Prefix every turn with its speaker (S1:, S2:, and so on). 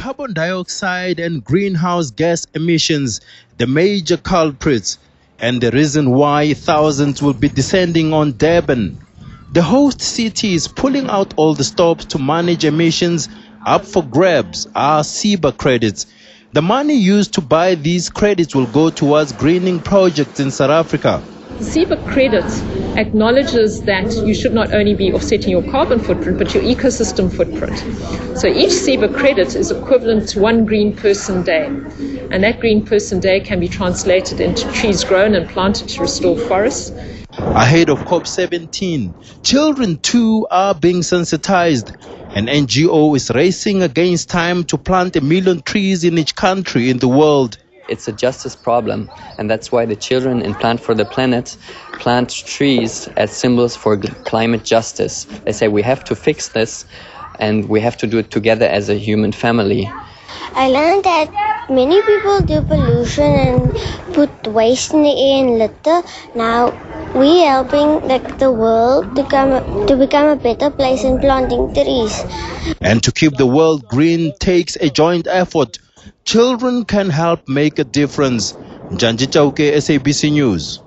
S1: Carbon dioxide and greenhouse gas emissions, the major culprits, and the reason why thousands will be descending on Durban. The host city is pulling out all the stops to manage emissions. Up for grabs are CEBA credits. The money used to buy these credits will go towards greening projects in South Africa.
S2: CEBA credits acknowledges that you should not only be offsetting your carbon footprint, but your ecosystem footprint. So each CEBA credit is equivalent to one green person day. And that green person day can be translated into trees grown and planted to restore forests.
S1: Ahead of COP17, children too are being sensitized. An NGO is racing against time to plant a million trees in each country in the world
S3: it's a justice problem, and that's why the children in Plant for the Planet plant trees as symbols for climate justice. They say we have to fix this, and we have to do it together as a human family.
S4: I learned that many people do pollution and put waste in the air and litter. Now we are helping like the world to come to become a better place in planting trees.
S1: And to keep the world green takes a joint effort Children can help make a difference. Janji Chauke, SABC News.